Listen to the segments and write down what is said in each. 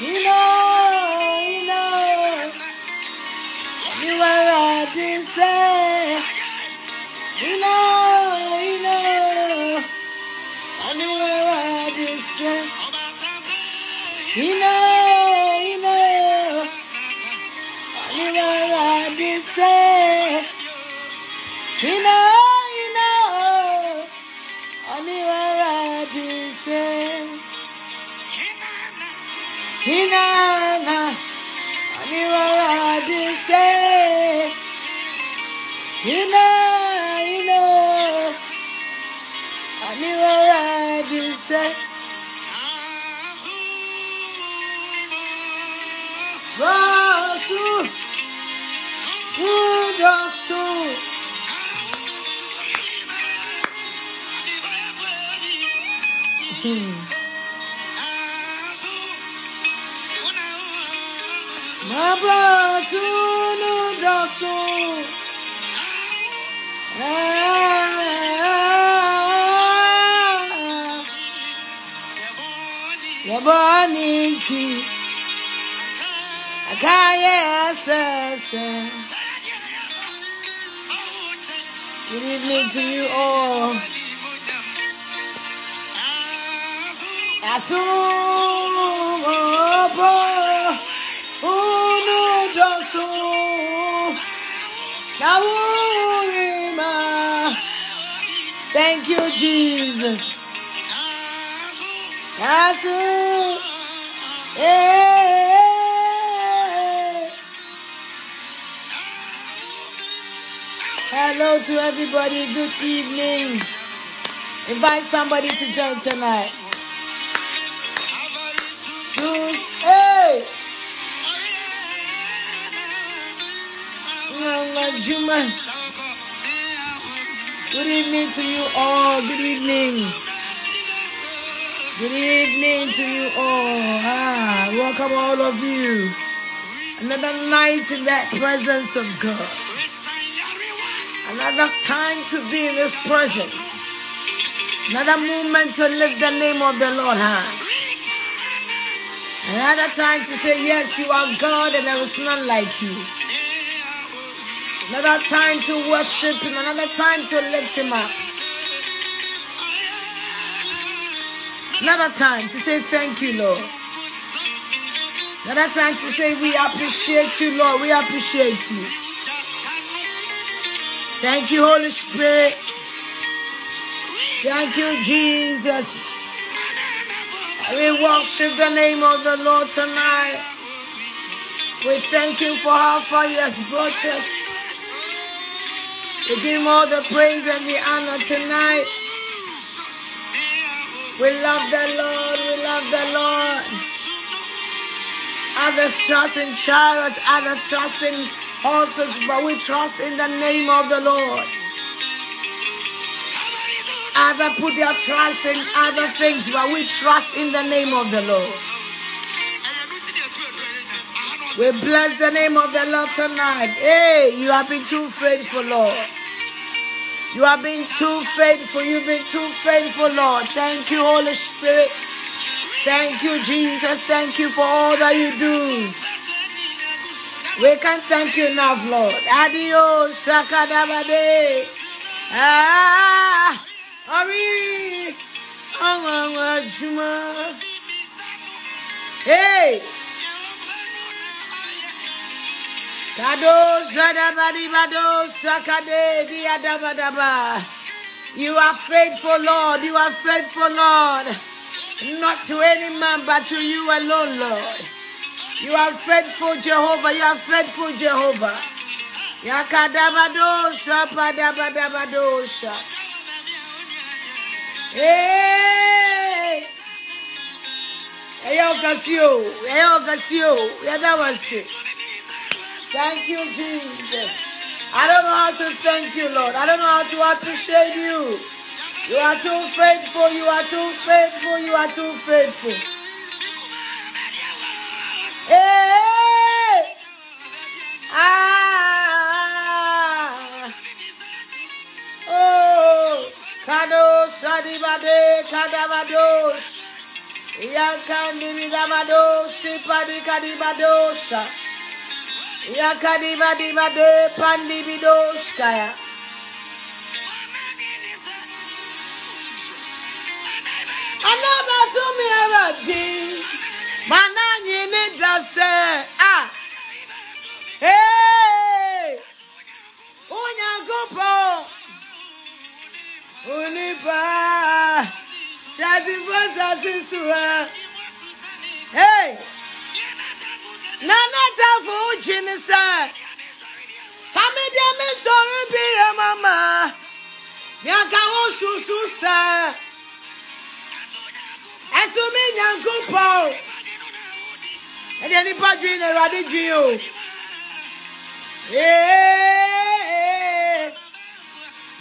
You know, you know, you were right to Good evening to you all. Asumo Unudasu. Naurima. Thank you, Jesus. Asu. Eh. Hello to everybody. Good evening. Invite somebody to join tonight. Good evening to you all. Good evening. Good evening to you all. Ah, welcome all of you. Another night in that presence of God. Another time to be in His presence. Another moment to lift the name of the Lord high. Another time to say, Yes, you are God and there is none like you. Another time to worship Him. Another time to lift Him up. Another time to say, Thank you, Lord. Another time to say, We appreciate you, Lord. We appreciate you. Thank you, Holy Spirit. Thank you, Jesus. We worship the name of the Lord tonight. We thank Him for how far He has brought us. We give Him all the praise and the honor tonight. We love the Lord. We love the Lord. Others trust in chariots, others trust in horses, but we trust in the name of the Lord. Others put their trust in other things, but we trust in the name of the Lord. We bless the name of the Lord tonight. Hey, you have been too faithful, Lord. You have been too faithful. You've been too faithful, Lord. Thank you, Holy Spirit. Thank you, Jesus. Thank you for all that you do. We can't thank you enough, Lord. Adios, Sakadabade. Ah, Ari. Hey. Kado Zadabadi Bado Sakade Diadabadaba. You are faithful, Lord. You are faithful, Lord. Not to any man, but to you alone, Lord. You are faithful, Jehovah. You are faithful, Jehovah. Yakadabadosha padabadabadosha. Hey! Eyo kasio, eyo kasio. Yeah, that was it. Thank you, Jesus. I don't know how to thank you, Lord. I don't know how to appreciate you. You are too faithful. You are too faithful. You are too faithful. Hey! Ah! Oh! Kado Sadibade Kadavados. Yakandibidamado, Sipadikadibadosa. Yakadibadibade, Pandibidoskaya. To me ni dase. Ah. Hey. Unyangopo. Unipa. Shadi bosa sisua. nana tafo gyini sɛ famedeɛ me nsɔre bi yɛ mama. Bianka susu sɛ ɛsome nyankopɔn ɛdeɛ nipa dwene na awurade dwene o.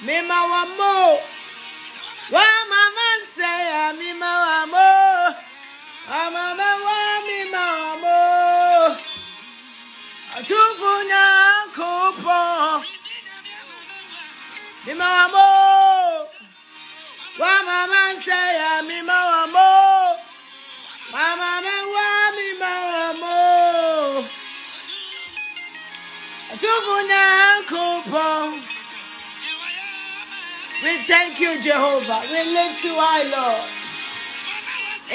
Mema wɔ mo. Wɔma no ń mi ma wà mọ́. Mama mi wá mi ma wà mọ́ o. Àtúfù nyankun. We thank you, Jehovah. We lift you high, Lord.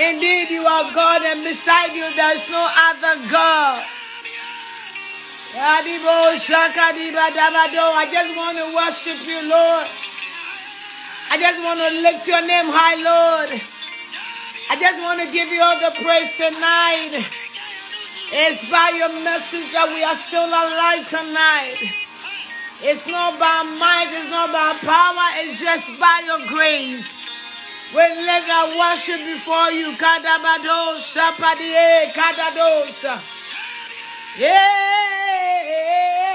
Indeed, you are God, and beside you there is no other God. I just want to worship you, Lord. I just want to lift your name high, Lord. I just want to give you all the praise tonight. It's by your message that we are still alive tonight. It's not by might, it's not by power, it's just by your grace. We let our worship before you. Kadabadosa, padie, kadadosa. Yeah.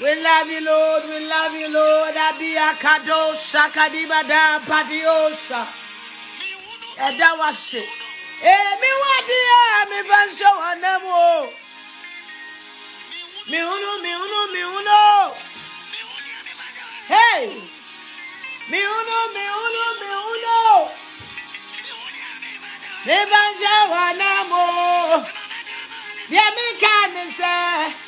We love you, Lord. We love you, Lord. Abia kadosa, kadibada, padiosa. Ẹ̀dá wa ṣe. Èmi wá díẹ̀, mi bá ń o. Mi hunu, mi hunu, mi hunu. Hey! Mi hunu, mi hunu, mi hunu. Mi bá ń ṣọ́ wọn náà ẹ̀mí.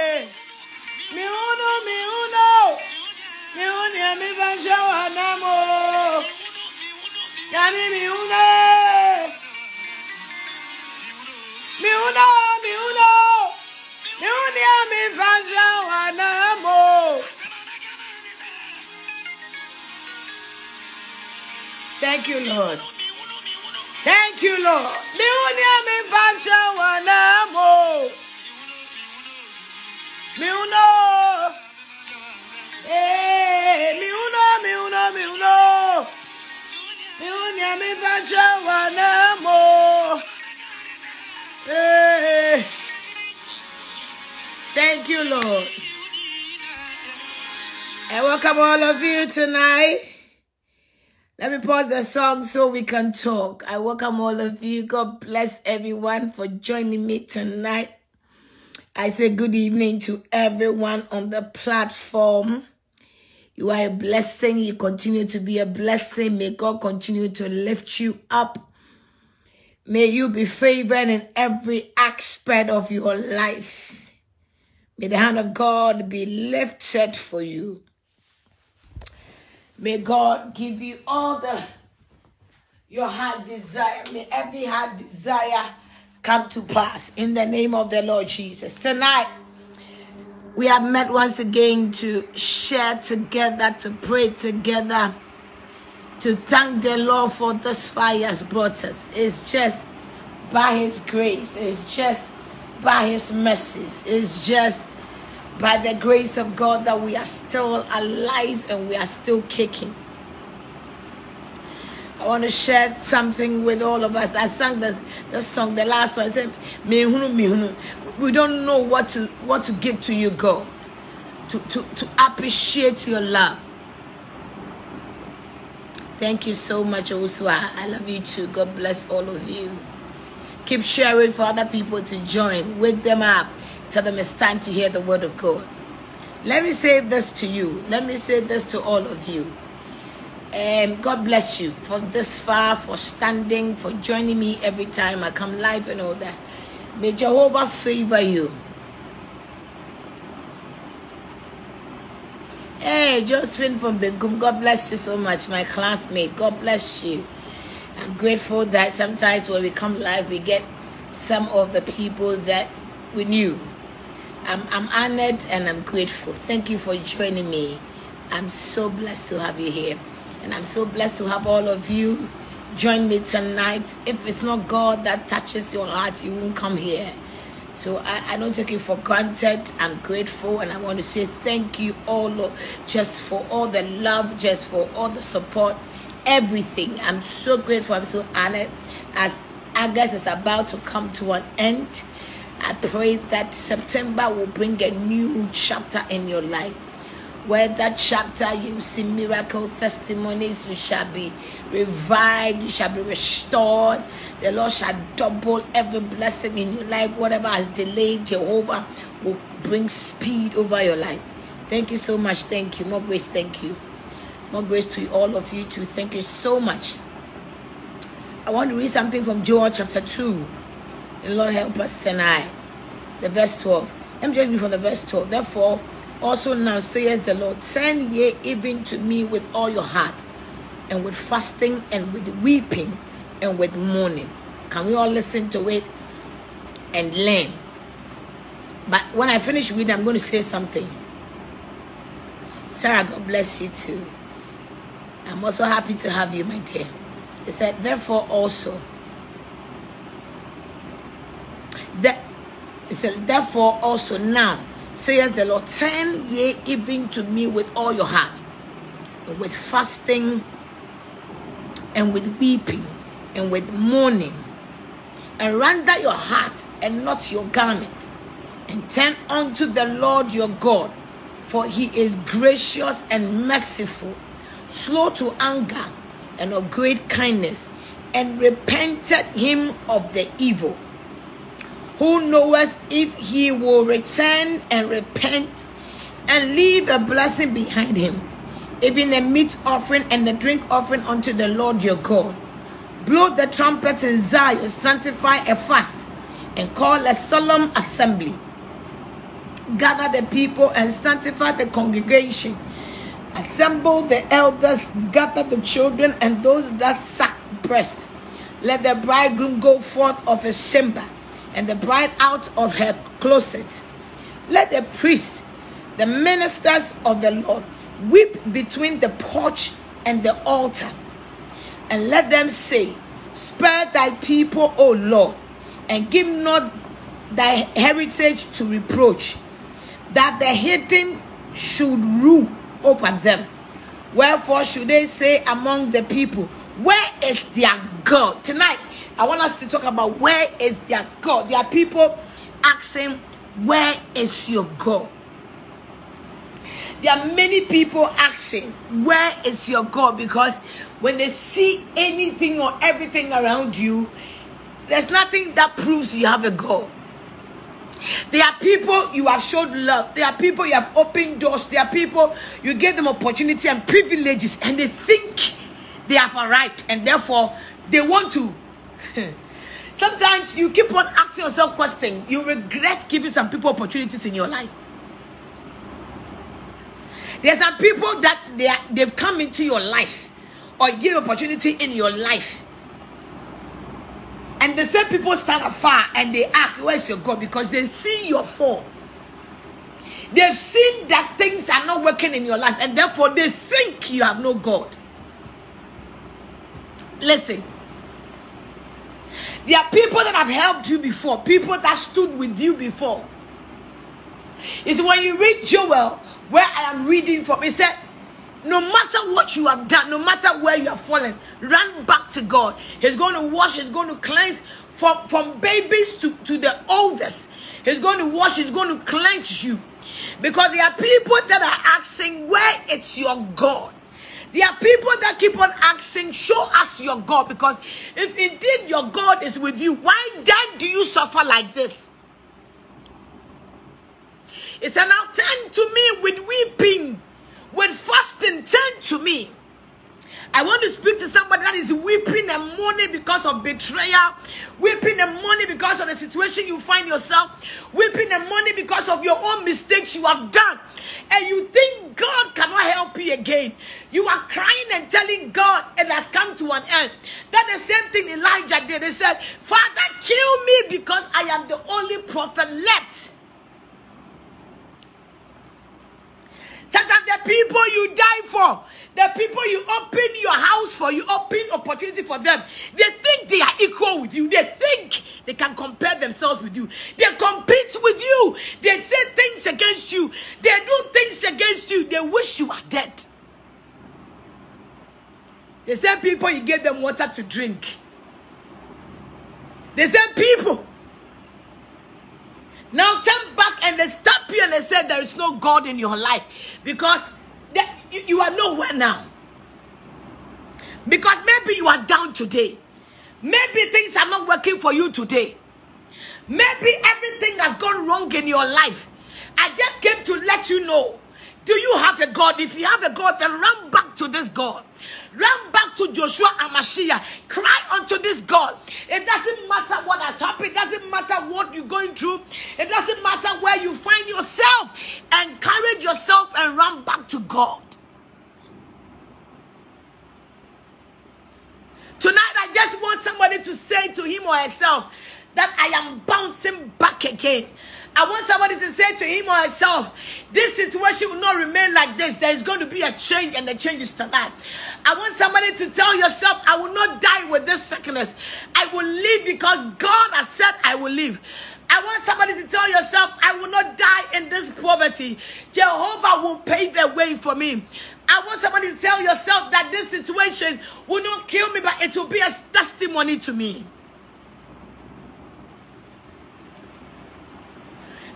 Thank you, Lord. Thank you, Lord. Mi uno, ya mi van shawanamo. Mi uno. Eh, mi uno, mi uno, mi uno. Mi uno, mi faccia wanamo. Eh. Thank you, Lord. I welcome all of you tonight. Let me pause the song so we can talk. I welcome all of you. God bless everyone for joining me tonight. I say good evening to everyone on the platform. You are a blessing. You continue to be a blessing. May God continue to lift you up. May you be favored in every aspect of your life. May the hand of God be lifted for you. May God give you all the your heart desire. May every heart desire come to pass in the name of the Lord Jesus. Tonight, we have met once again to share together, to pray together, to thank the Lord for this far He has brought us. It's just by His grace, it's just by His mercies, it's just by the grace of God that we are still alive and we are still kicking. I want to share something with all of us. I sang the, the song, the last one. I said, "Mihunu, mihunu." We don't know what to what to give to you, God, to, to, to appreciate your love. Thank you so much, Oswa. I love you too. God bless all of you. Keep sharing for other people to join. Wake them up. Tell them it's time to hear the word of God. Let me say this to you. Let me say this to all of you. Um, God bless you for this far, for standing, for joining me every time I come live and all that. May Jehovah favor you. Hey, Josephine from Bengum, God bless you so much, my classmate. God bless you. I'm grateful that sometimes when we come live, we get some of the people that we knew. I'm, I'm honored and I'm grateful. Thank you for joining me. I'm so blessed to have you here. And I'm so blessed to have all of you join me tonight. If it's not God that touches your heart, you won't come here. So I, I don't take it for granted. I'm grateful and I want to say thank you all just for all the love, just for all the support, everything. I'm so grateful. I'm so honored as August is about to come to an end. I pray that September will bring a new chapter in your life where that chapter you see miracle testimonies, you shall be revived, you shall be restored. The Lord shall double every blessing in your life. Whatever has delayed, Jehovah will bring speed over your life. Thank you so much. Thank you. More grace. Thank you. More grace to all of you too. Thank you so much. I want to read something from Joel chapter 2. The Lord help us tonight. The verse 12. Let me just read from the verse 12. Therefore, also now says the Lord, turn ye even to me with all your heart, and with fasting, and with weeping, and with mourning. Can we all listen to it and learn? But when I finish reading, I'm going to say something. Sarah, God bless you too. I'm also happy to have you, my dear. It said, therefore also, that said, therefore also now says the Lord, turn ye even to me with all your heart, with fasting, and with weeping, and with mourning, and render your heart and not your garment, and turn unto the Lord your God, for he is gracious and merciful, slow to anger, and of great kindness, and repented him of the evil who knoweth if he will return and repent and leave a blessing behind him, even a meat offering and a drink offering unto the Lord your God. Blow the trumpet in Zion, sanctify a fast, and call a solemn assembly. Gather the people and sanctify the congregation. Assemble the elders, gather the children and those that suck breast. Let the bridegroom go forth of his chamber and the bride out of her closet. Let the priests, the ministers of the Lord, weep between the porch and the altar, and let them say, Spare thy people, O Lord, and give not thy heritage to reproach, that the hidden should rule over them. Wherefore should they say among the people, Where is their God? Tonight, I want us to talk about where is their God. There are people asking, Where is your God? There are many people asking, Where is your God? Because when they see anything or everything around you, there's nothing that proves you have a God. There are people you have showed love. There are people you have opened doors. There are people you gave them opportunity and privileges, and they think they have arrived, and therefore they want to Sometimes you keep on asking yourself questions. You regret giving some people opportunities in your life. There's some people that they are, they've come into your life or give opportunity in your life. And the same people stand afar and they ask, Where's your God? Because they see your fall. They've seen that things are not working in your life, and therefore they think you have no God. Listen, there are people that have helped you before, people that stood with you before. You see, when you read Joel, where I am reading from, it said, no matter what you have done, no matter where you have fallen, run back to God. He's going to wash, He's going to cleanse from, from babies to, to the oldest. He's going to wash, He's going to cleanse you. Because there are people that are asking, Where is your God? There are people that keep on asking, Show us your God. Because if indeed your God is with you, why then do you suffer like this? It's an now turn to me with weeping, with fasting, turn to me. I want to speak to somebody that is weeping and mourning because of betrayal, weeping and mourning because of the situation you find yourself, weeping and mourning because of your own mistakes you have done, and you think God cannot help you again. You are crying and telling God it has come to an end. That the same thing Elijah did. He said, Father, kill me because I am the only prophet left. Sometimes the people you die for, the people you open your house for, you open opportunity for them. They think they are equal with you. They think they can compare themselves with you. They compete with you. They say things against you. They do things against you. They wish you are dead. The same people you gave them water to drink. The same people now turn back and they stop you and they say there is no God in your life because they, you, you are nowhere now. Because maybe you are down today. Maybe things are not working for you today. Maybe everything has gone wrong in your life. I just came to let you know. Do you have a God? If you have a God, then run back to this God. Run back to Yeshua Ha Mashiach. Cry unto this God. It doesn't matter what has happened. It doesn't matter what you're going through. It doesn't matter where you find yourself. Encourage yourself and run back to God. Tonight, I just want somebody to say to him or herself that I am bouncing back again. I want somebody to say to him or herself, this situation will not remain like this. There is going to be a change, and the change is tonight. I want somebody to tell yourself, I will not die with this sickness. I will live because God has said I will live. I want somebody to tell yourself, I will not die in this poverty. Jehovah will pave the way for me. I want somebody to tell yourself that this situation will not kill me, but it will be a testimony to me.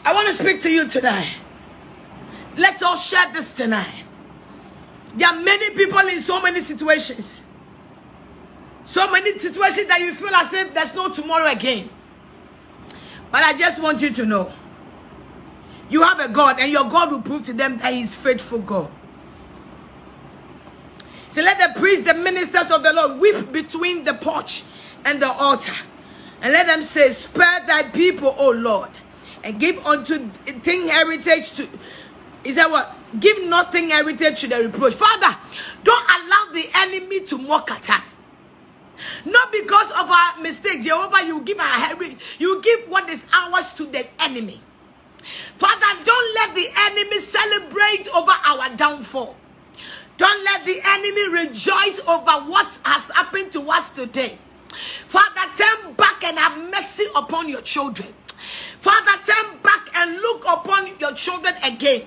I want to speak to you tonight. Let's all share this tonight. There are many people in so many situations. So many situations that you feel as if there's no tomorrow again. But I just want you to know you have a God, and your God will prove to them that He is faithful God. So let the priests, the ministers of the Lord, weep between the porch and the altar. And let them say, Spare thy people, O Lord and give unto thing heritage to he said what? Give nothing heritage to the reproach. Father don't allow the enemy to mock at us. Not because of our mistake jehovah you give our heritage you give what is ours to the enemy. Father don't let the enemy celebrate over our downfall. Don't let the enemy rejoice over what has happened to us today. Father turn back and have mercy upon your children Father, turn back and look upon your children again.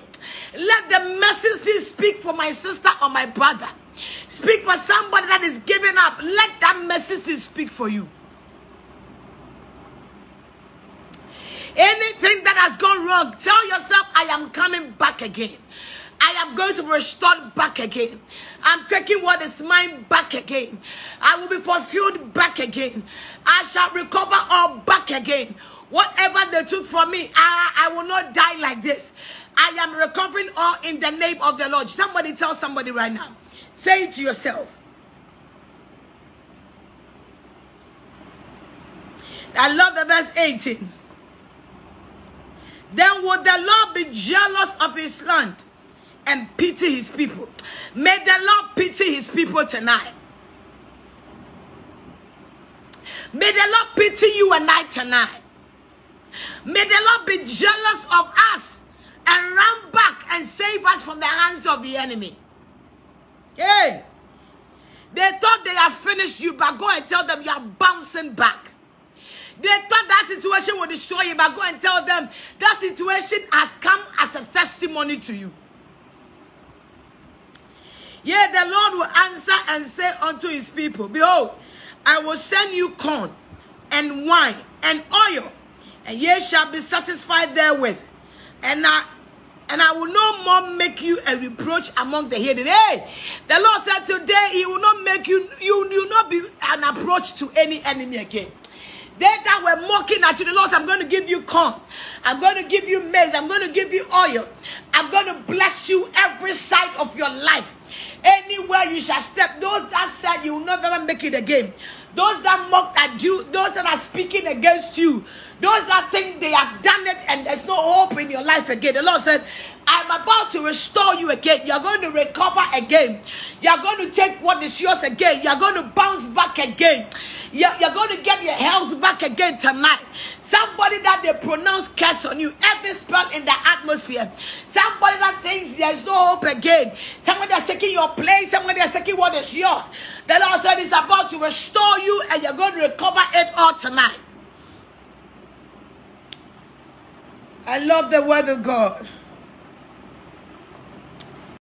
Let the mercy speak for my sister or my brother. Speak for somebody that is giving up. Let that mercy speak for you. Anything that has gone wrong, tell yourself, I am coming back again. I am going to be restored back again. I'm taking what is mine back again. I will be fulfilled back again. I shall recover all back again. Whatever they took from me, I, I will not die like this. I am recovering all in the name of the Lord. Somebody tell somebody right now. Say it to yourself. I love the verse 18. Then would the Lord be jealous of his land and pity his people? May the Lord pity his people tonight. May the Lord pity you and I tonight. May the Lord be jealous of us and run back and save us from the hands of the enemy. Hey, they thought they had finished you, but go and tell them you are bouncing back. They thought that situation would destroy you, but go and tell them that situation has come as a testimony to you. Yeah, the Lord will answer and say unto his people, Behold, I will send you corn and wine and oil and ye shall be satisfied therewith. And I and I will no more make you a reproach among the hidden. Hey, the Lord said today He will not make you you you not be an approach to any enemy again. They that were mocking at you, the Lord, I'm going to give you corn. I'm going to give you maize. I'm going to give you oil. I'm going to bless you every side of your life. Anywhere you shall step, those that said you will not ever make it again, those that mocked at you, those that are speaking against you, those that think they have done it and there's no hope in your life again. The Lord said, I'm about to restore you again. You're going to recover again. You're going to take what is yours again. You're going to bounce back again. You're, you're going to get your health back again tonight. Somebody that they pronounce curse on you, every spell in the atmosphere. Somebody that thinks there's no hope again. Somebody that's taking your place. Somebody that's taking what is yours. The Lord said He's about to restore you and you're going to recover it all tonight. I love the word of God.